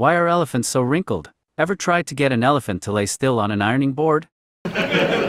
Why are elephants so wrinkled? Ever tried to get an elephant to lay still on an ironing board?